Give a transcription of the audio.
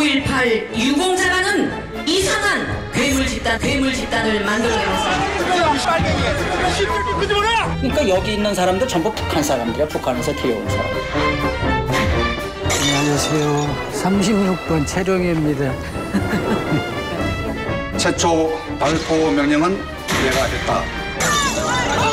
5.18 유공자라는 이상한 괴물 집단, 괴물 집단을 만들어내면서 그러니까 여기 있는 사람들 전부 북한 사람들이야. 북한에서 태어온 사람. 안녕하세요. 36번 채령입니다. 최초 발포 명령은 내가 했다. 아!